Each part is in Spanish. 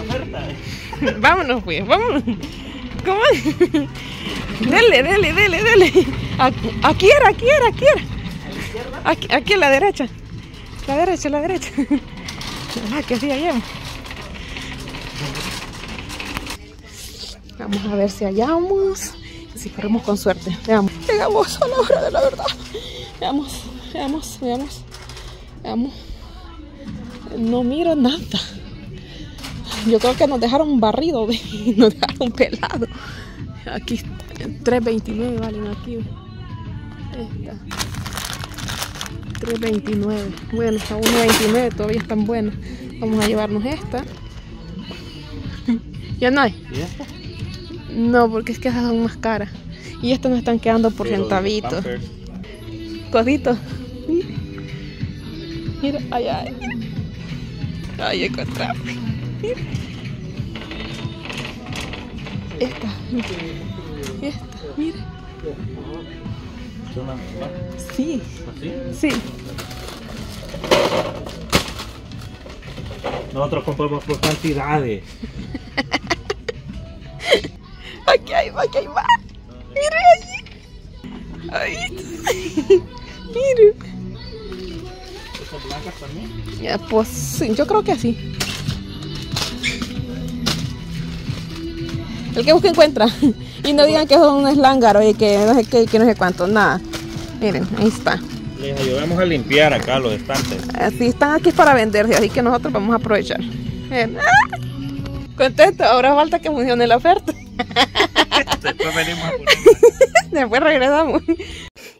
vámonos, pues, vámonos. ¿Cómo? dele, dele, dele, dele. Aquí, era, aquí era, aquí era. Aquí, aquí a la derecha. La derecha, la derecha. Ah, que sí hallamos. Vamos a ver si hallamos. Si corremos con suerte. Veamos. Llegamos a la hora de la verdad. Veamos, veamos, veamos. Veamos. No miro nada. Yo creo que nos dejaron barrido, nos dejaron pelado. Aquí 3.29 valen aquí. Esta. 3.29. Bueno, a 1.29 todavía están buenas. Vamos a llevarnos esta. ya no hay. No, porque es que esas son más caras. Y estas nos están quedando por centavitos. Codito. Mira, ay, ay. Ay, encontramos. Esta. Esta, mira. ¿Son las mismas? Sí, sí. Nosotros compramos por cantidades. Aquí hay, aquí hay más. Mira allí. Ahí. Mira. ¿Estas blancas también? Ya, pues yo creo que sí. El que busca encuentra. Y no digan que es un eslángaro y que no sé qué, que no sé cuánto, nada. Miren, ahí está. Les ayudamos a limpiar acá los estantes. Así están aquí para venderse, así que nosotros vamos a aprovechar. Miren. ¡Ah! Contento, ahora falta que funcione la oferta. Después venimos a. Después regresamos.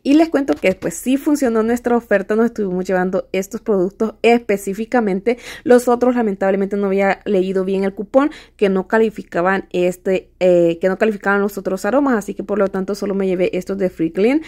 Y les cuento que pues sí funcionó nuestra oferta, nos estuvimos llevando estos productos específicamente. Los otros lamentablemente no había leído bien el cupón que no calificaban este, eh, que no calificaban los otros aromas, así que por lo tanto solo me llevé estos de Free Clean.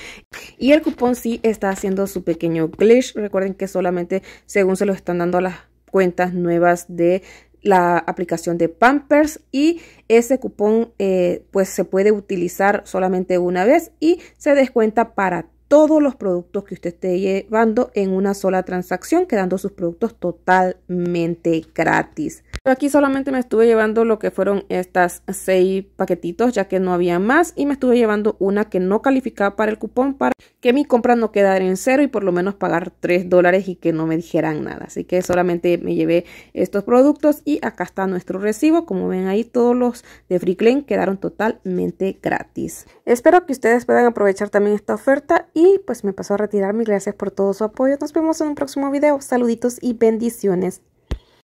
Y el cupón sí está haciendo su pequeño glitch. Recuerden que solamente según se lo están dando a las cuentas nuevas de la aplicación de Pampers y ese cupón eh, pues se puede utilizar solamente una vez y se descuenta para todos los productos que usted esté llevando en una sola transacción, quedando sus productos totalmente gratis. Aquí solamente me estuve llevando lo que fueron estas seis paquetitos, ya que no había más, y me estuve llevando una que no calificaba para el cupón para que mi compra no quedara en cero y por lo menos pagar 3 dólares y que no me dijeran nada. Así que solamente me llevé estos productos y acá está nuestro recibo. Como ven ahí, todos los de Freeclaim quedaron totalmente gratis. Espero que ustedes puedan aprovechar también esta oferta y pues me paso a retirarme. Gracias por todo su apoyo. Nos vemos en un próximo video. Saluditos y bendiciones.